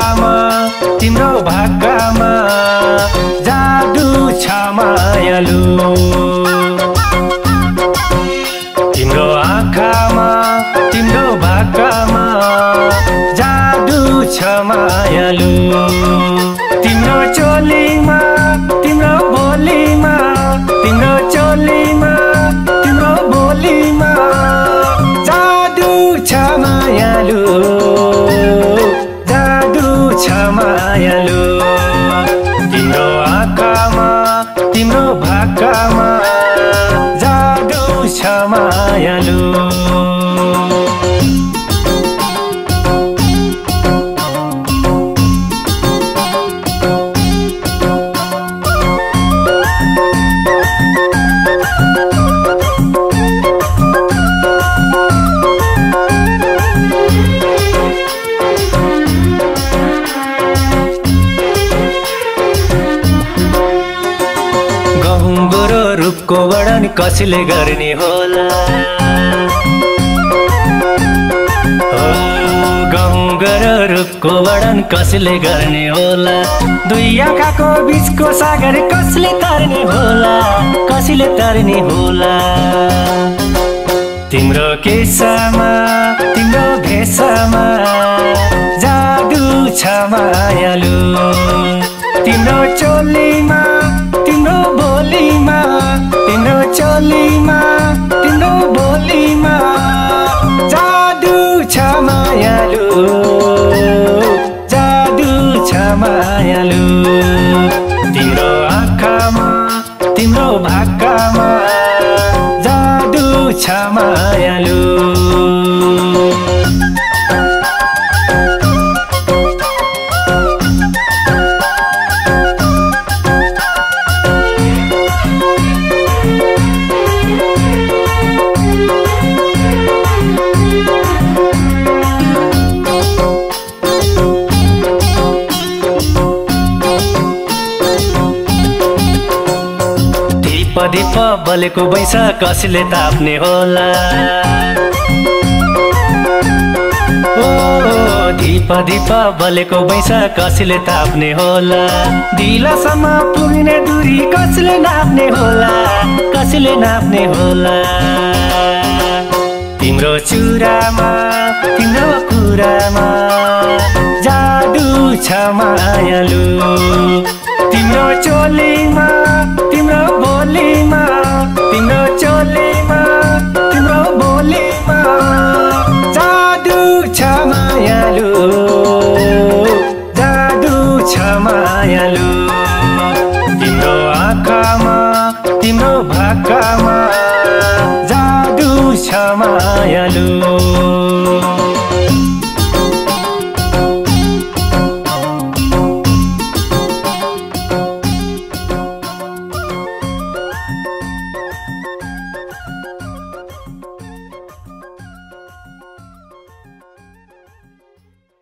आँखामा तिम्रो भाकामा जादु छ मायालु तिम्रो आँखामा तिम्रो भाकामा जादु छ मायालु भाकामा जादु छ मायालु गहुँगोरो रूपको वर्णन कसले गर्ने होला? गहुँगोरो रूपको वर्णन कसले गर्ने होला? दुई आँखाको बिचको सागर कसले तर्ने होला? कसले तर्ने होला? तिम्रो केसमा तिम्रो भेषमा जादु छ मायालु तिम्रो आँखामा तिम्रो भाकामा जादु छ मायालु धिप धिप बलेको बैस कसले ताप्ने होला। धिप धिप बलेको बैस कसले ताप्ने होला। दिलासम्म पुग्ने दूरी कसले नाप्ने होला? कसले नाप्ने होला? तिम्रो चुरामा तिम्रो कुरामा जादु छ मायालु। तिम्रो चोलीमा भाकामा जादु छ मायालु।